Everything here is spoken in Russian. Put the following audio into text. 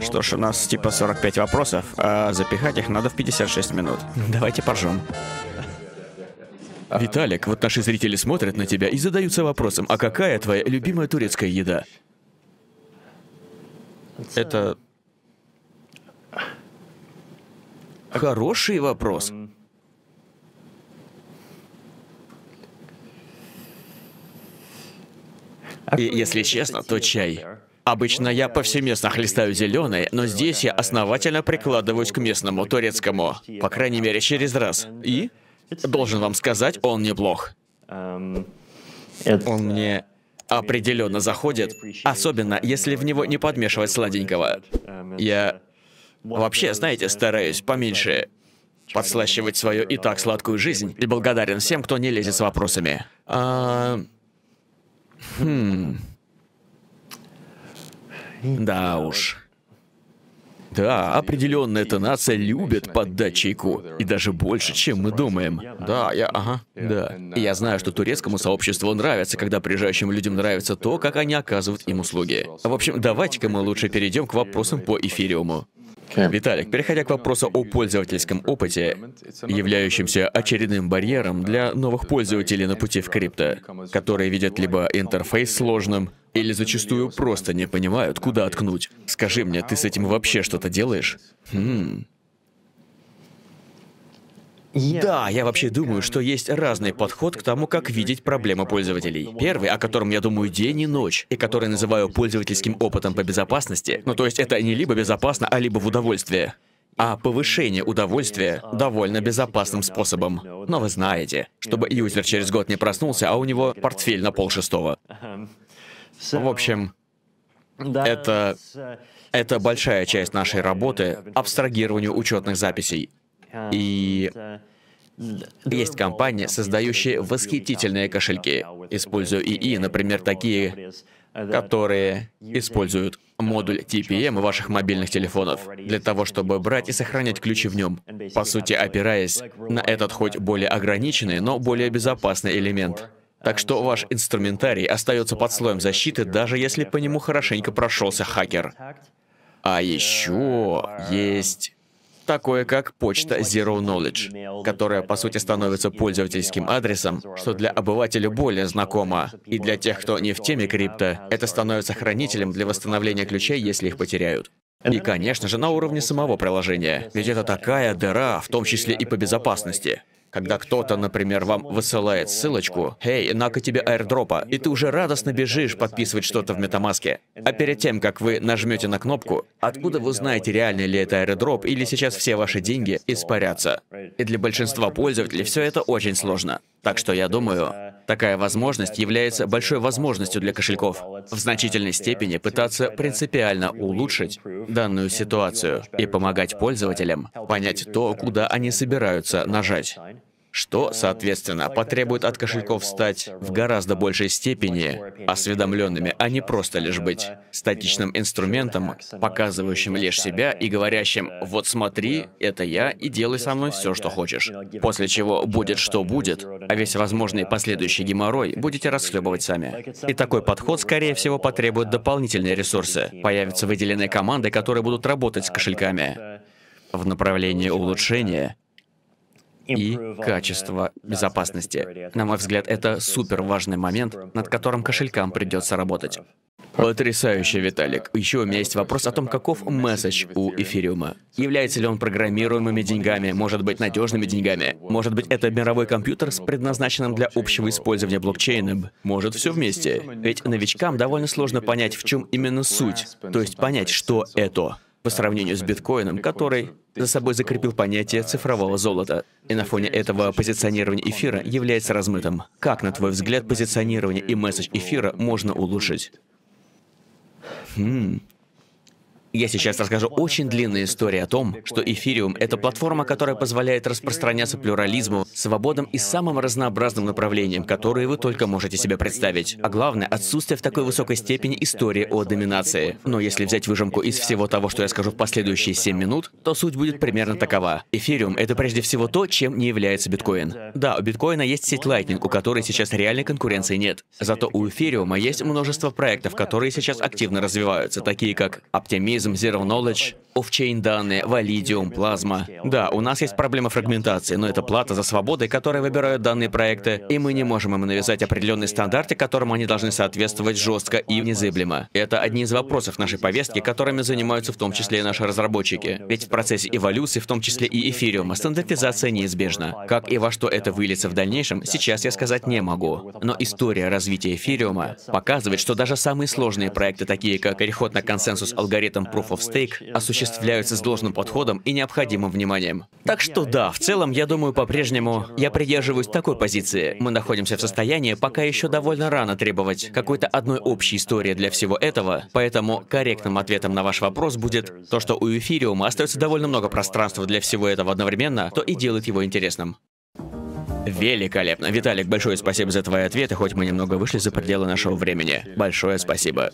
Что ж, у нас типа 45 вопросов, а запихать их надо в 56 минут. Давайте поржем. Виталик, вот наши зрители смотрят на тебя и задаются вопросом, а какая твоя любимая турецкая еда? Это Хороший вопрос. И если честно, то чай. Обычно я повсеместно хлестаю зеленый, но здесь я основательно прикладываюсь к местному турецкому. По крайней мере, через раз. И, должен вам сказать, он неплох. он мне Определенно заходит, особенно если в него не подмешивать сладенького. Я вообще, знаете, стараюсь поменьше подслащивать свою и так сладкую жизнь и благодарен всем, кто не лезет с вопросами. А... Хм... Да уж. Да, определенно эта нация любит поддать чайку. И даже больше, чем мы думаем. Да, я, ага, да. И я знаю, что турецкому сообществу нравится, когда приезжающим людям нравится то, как они оказывают им услуги. В общем, давайте-ка мы лучше перейдем к вопросам по эфириуму. Виталик, переходя к вопросу о пользовательском опыте, являющемся очередным барьером для новых пользователей на пути в крипто, которые видят либо интерфейс сложным, или зачастую просто не понимают, куда откнуть. Скажи мне, ты с этим вообще что-то делаешь? Хм. Да, я вообще думаю, что есть разный подход к тому, как видеть проблемы пользователей. Первый, о котором я думаю день и ночь, и который называю пользовательским опытом по безопасности, ну то есть это не либо безопасно, а либо в удовольствие. А повышение удовольствия довольно безопасным способом. Но вы знаете, чтобы юзер через год не проснулся, а у него портфель на полшестого. В общем, это... Это большая часть нашей работы — абстрагированию учетных записей. И есть компании, создающие восхитительные кошельки, используя ИИ, например, такие, которые используют модуль TPM ваших мобильных телефонов для того, чтобы брать и сохранять ключи в нем, по сути опираясь на этот хоть более ограниченный, но более безопасный элемент. Так что ваш инструментарий остается под слоем защиты, даже если по нему хорошенько прошелся хакер. А еще есть такое как почта Zero Knowledge, которая по сути становится пользовательским адресом, что для обывателя более знакомо. И для тех, кто не в теме крипто, это становится хранителем для восстановления ключей, если их потеряют. И, конечно же, на уровне самого приложения. Ведь это такая дыра, в том числе и по безопасности. Когда кто-то, например, вам высылает ссылочку, «Эй, на-ка тебе аирдропа», и ты уже радостно бежишь подписывать что-то в метамаске. А перед тем, как вы нажмете на кнопку, откуда вы узнаете, реальный ли это аирдроп, или сейчас все ваши деньги испарятся? И для большинства пользователей все это очень сложно. Так что я думаю, такая возможность является большой возможностью для кошельков. В значительной степени пытаться принципиально улучшить данную ситуацию и помогать пользователям понять то, куда они собираются нажать что, соответственно, потребует от кошельков стать в гораздо большей степени осведомленными, а не просто лишь быть статичным инструментом, показывающим лишь себя и говорящим «вот смотри, это я, и делай со мной все, что хочешь». После чего будет что будет, а весь возможный последующий геморрой будете расхлебывать сами. И такой подход, скорее всего, потребует дополнительные ресурсы. Появятся выделенные команды, которые будут работать с кошельками в направлении улучшения и качество безопасности. На мой взгляд, это супер важный момент, над которым кошелькам придется работать. Потрясающе, Виталик. Еще у меня есть вопрос о том, каков месседж у эфириума. Является ли он программируемыми деньгами, может быть, надежными деньгами? Может быть, это мировой компьютер с предназначенным для общего использования блокчейном? Может, все вместе? Ведь новичкам довольно сложно понять, в чем именно суть. То есть понять, что это по сравнению с биткоином, который за собой закрепил понятие цифрового золота. И на фоне этого позиционирование эфира является размытым. Как, на твой взгляд, позиционирование и месседж эфира можно улучшить? Хм. Я сейчас расскажу очень длинную историю о том, что Эфириум — это платформа, которая позволяет распространяться плюрализму, свободам и самым разнообразным направлениям, которые вы только можете себе представить. А главное — отсутствие в такой высокой степени истории о доминации. Но если взять выжимку из всего того, что я скажу в последующие 7 минут, то суть будет примерно такова. Эфириум — это прежде всего то, чем не является биткоин. Да, у биткоина есть сеть Lightning, у которой сейчас реальной конкуренции нет. Зато у Эфириума есть множество проектов, которые сейчас активно развиваются, такие как Optimism, детерминизм, zero knowledge, офчейн данные, валидиум, плазма. Да, у нас есть проблема фрагментации, но это плата за свободой, которой выбирают данные проекты, и мы не можем им навязать определенные стандарты, которым они должны соответствовать жестко и незыблемо. Это одни из вопросов нашей повестки, которыми занимаются в том числе и наши разработчики. Ведь в процессе эволюции, в том числе и эфириума, стандартизация неизбежна. Как и во что это выльется в дальнейшем, сейчас я сказать не могу. Но история развития эфириума показывает, что даже самые сложные проекты, такие как переход на консенсус алгоритм Proof of Stake, осуществляются с должным подходом и необходимым вниманием. Так что да, в целом, я думаю, по-прежнему я придерживаюсь такой позиции. Мы находимся в состоянии, пока еще довольно рано требовать какой-то одной общей истории для всего этого, поэтому корректным ответом на ваш вопрос будет то, что у эфириума остается довольно много пространства для всего этого одновременно, то и делает его интересным. Великолепно. Виталик, большое спасибо за твои ответы, хоть мы немного вышли за пределы нашего времени. Большое спасибо.